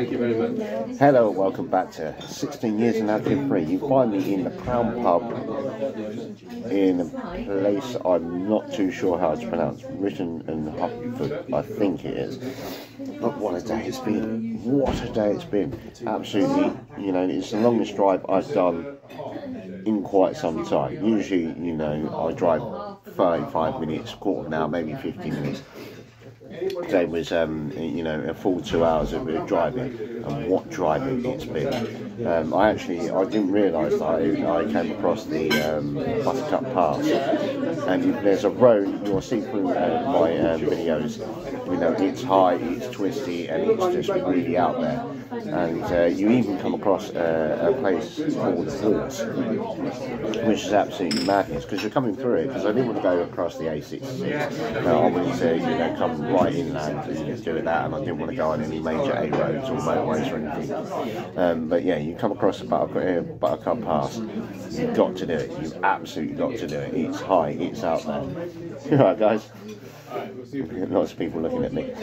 Thank you very much. Hello, welcome back to 16 Years and now kid free. You find me in the Crown Pub in a place I'm not too sure how it's pronounced. Written and Hufford, I think it is. But what a day it's been. What a day it's been. Absolutely, you know, it's the longest drive I've done in quite some time. Usually, you know, I drive 35 minutes, quarter hour, maybe 50 minutes. Today was, um, you know, a full two hours of driving, and what driving it's been. Um, I actually, I didn't realise that I, I came across the um, Buttertubs Pass, and there's a road you'll see through uh, my um, videos. You know, it's high, it's twisty, and it's just really out there. And uh, you even come across uh, a place called Hawes, which is absolutely madness because you're coming through it. Because I didn't want to go across the A66. No, I wanted to, you know, come right inland and do it that, and I didn't want to go on any major A roads or motorways or anything. Um, but yeah, you come across the Buttertubs, uh, Buttertubs Pass, you've got to do it. You've absolutely got to do it. It's high, it's out there. All right, guys. Lots of people looking at me.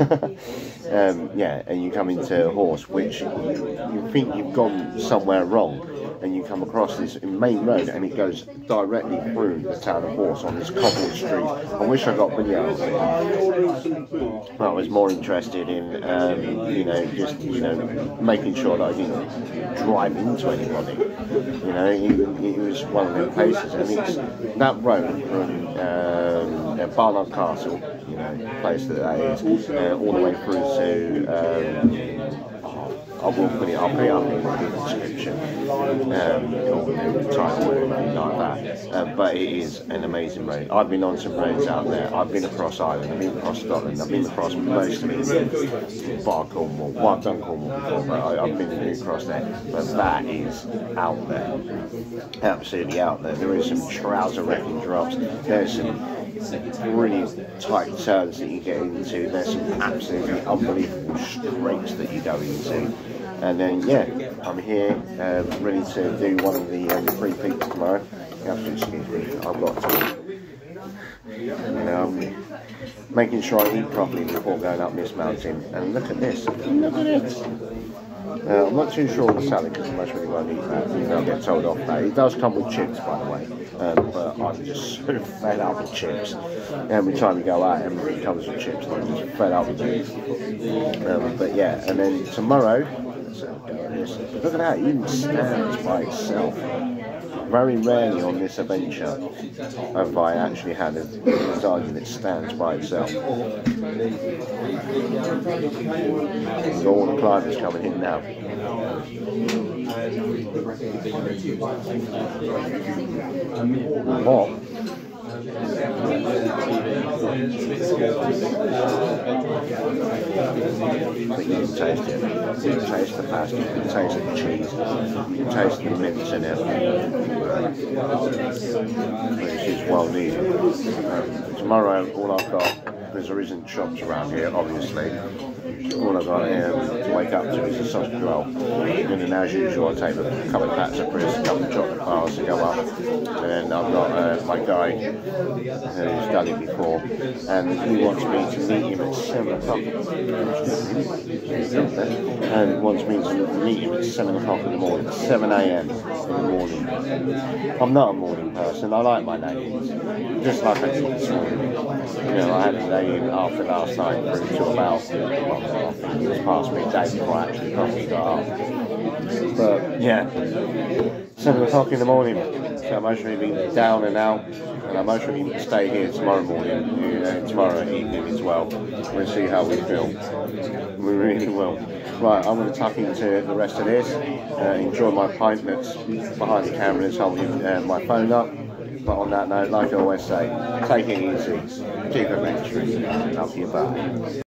um, yeah, and you come into a Hawes, which you think you've gone somewhere wrong, and you come across this main road, and it goes directly through the town of Hawes on this cobbled street. I wish I got video. I was more interested in, um, you know, just you know, making sure that I didn't drive into anybody. You know, it, it was one of the places, and it's that road from. Um, uh, Barnard Castle, you know, place that that is, uh, all the way through to. Um, I will put it. I'll put it up in the description. Um, or title or anything like that. Uh, but it is an amazing road. I've been on some roads out there. I've been across Ireland. I've been across Scotland. I've been across most of England, bar Cornwall. Well, I've done Cornwall before, but I, have been across there. But that is out there, absolutely out there. There is some trouser wrecking drops. There's some really tight turns that you get into. There's some absolutely unbelievable straights that you go into. And then, yeah, I'm here um, ready to do one of the um, free peaks tomorrow. Excuse me, I've got to. You know, making sure I eat properly before going up this mountain. And look at this. Look at it. Uh, I'm not too sure on the salad because I'm actually going to eat that. You know, I'll get told off that. It does come with chips, by the way. Um, but I'm just so fed up with chips. Every time you go out, everything comes with chips, I'm just fed up with it. Um, but yeah, and then tomorrow, look at that, even stands by itself. Very rarely on this adventure have I actually had a design that stands by itself. All the climbers coming in now. What? But you can taste it. You can taste the pasta, you can taste the cheese, you can taste the mince in it. Which is well needed. Um, tomorrow, all I've got, there isn't shops around here, obviously, all I've got um, to wake up to is a sausage roll. And then as usual, I take a couple of packs of crisps, a couple of chocolate bars to go up. And I've got uh, my guy who's done it before, and he wants me to meet him at 7 o'clock. And wants me to meet him at 7 o'clock in the morning, 7 a.m. in the morning. I'm not a morning person, I like my names, just like I did this morning. You know, I had a day in after last night through to about, well, I think it was past midday before I actually got up. But yeah, 7 o'clock in the morning, so I'm actually been down and out, and I'm actually going to stay here tomorrow morning, you know, tomorrow evening as well. We'll see how we feel. We really will. Right, I'm going to tuck into the rest of this, uh, enjoy my pint that's behind the camera that's holding uh, my phone up. But on that note, like I always say, take it easy, keep adventuring, up your butt.